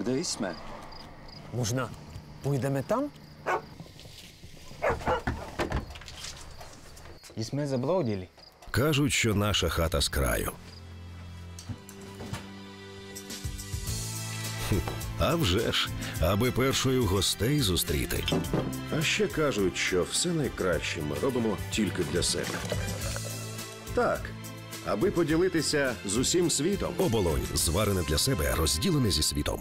Kde jsme? Možná půjdeme tam? Jsme заблудили. Кажуть, що наша хата з краю. Хм, А вже ж, аби першою гостей зустріти. А ще кажуть, що все найкраще ми робимо тільки для себе. Так, аби поділитися з усім світом. Оболонь зварене для себе, розділене зі світом.